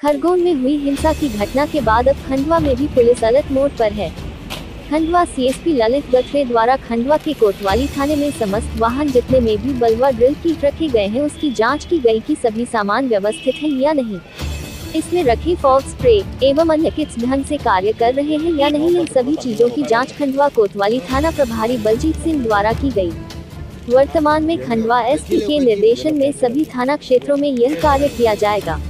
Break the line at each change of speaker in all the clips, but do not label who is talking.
खरगोन में हुई हिंसा की घटना के बाद अब खंडवा में भी पुलिस अलर्ट मोड पर है। खंडवा सीएसपी ललित गठरे द्वारा खंडवा के कोतवाली थाने में समस्त वाहन जितने में भी बलवा ड्रिल किट रखे गए हैं, उसकी जाँच की गई कि सभी सामान व्यवस्थित है या नहीं। इसमें रखी फॉग स्प्रे एवं अन्य किट्स ढंग से कार्य कर रहे हैं या नहीं, इन सभी चीज़ों की जाँच खंडवा कोतवाली थाना प्रभारी बलजीत सिंह द्वारा की गई। वर्तमान में खंडवा एसपी के निर्देशन में सभी थाना क्षेत्रों में यह कार्य किया जाएगा।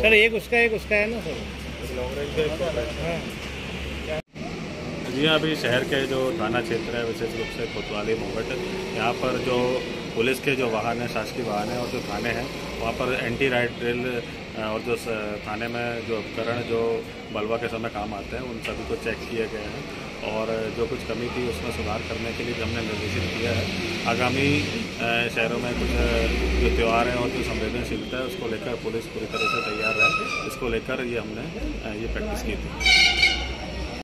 सर एक उसका एक उसका है ना सर? हाँ।
जी अभी शहर के जो थाना क्षेत्र है, विशेष रूप से कोतवाली, मोहट, यहाँ पर जो पुलिस के जो वाहन हैं, शासकीय वाहन हैं और जो थाने हैं, वहाँ पर एंटी राइट ड्रिल और जो थाने में जो उपकरण, जो बलवा के समय काम आते हैं, उन सभी को चेक किए गए हैं और जो कुछ कमी थी उसमें सुधार करने के लिए भी हमने निर्देशित किया है। आगामी शहरों में कुछ जो त्यौहार हैं और जो संवेदनशीलता है, उसको लेकर पुलिस पूरी तरह से तैयार है। इसको लेकर ये हमने ये प्रैक्टिस की थी।